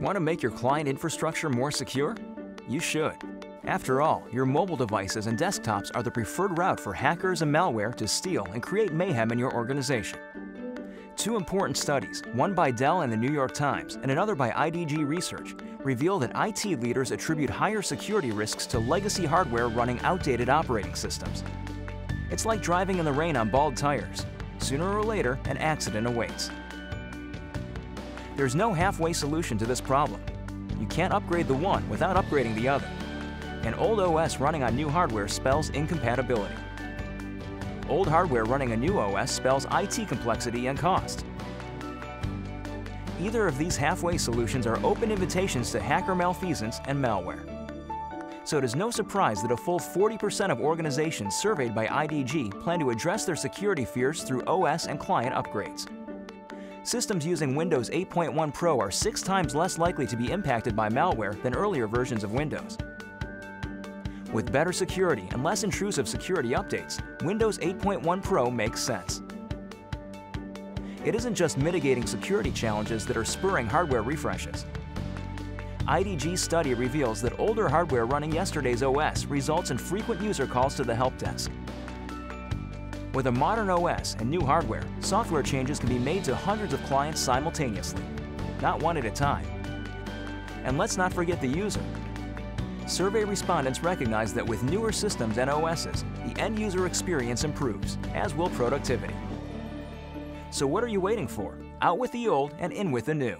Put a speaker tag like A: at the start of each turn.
A: Want to make your client infrastructure more secure? You should. After all, your mobile devices and desktops are the preferred route for hackers and malware to steal and create mayhem in your organization. Two important studies, one by Dell and the New York Times and another by IDG Research, reveal that IT leaders attribute higher security risks to legacy hardware running outdated operating systems. It's like driving in the rain on bald tires. Sooner or later, an accident awaits. There's no halfway solution to this problem. You can't upgrade the one without upgrading the other. An old OS running on new hardware spells incompatibility. Old hardware running a new OS spells IT complexity and cost. Either of these halfway solutions are open invitations to hacker malfeasance and malware. So it is no surprise that a full 40% of organizations surveyed by IDG plan to address their security fears through OS and client upgrades. Systems using Windows 8.1 Pro are six times less likely to be impacted by malware than earlier versions of Windows. With better security and less intrusive security updates, Windows 8.1 Pro makes sense. It isn't just mitigating security challenges that are spurring hardware refreshes. IDG's study reveals that older hardware running yesterday's OS results in frequent user calls to the help desk. With a modern OS and new hardware, software changes can be made to hundreds of clients simultaneously, not one at a time. And let's not forget the user. Survey respondents recognize that with newer systems and OSs, the end user experience improves, as will productivity. So what are you waiting for? Out with the old and in with the new.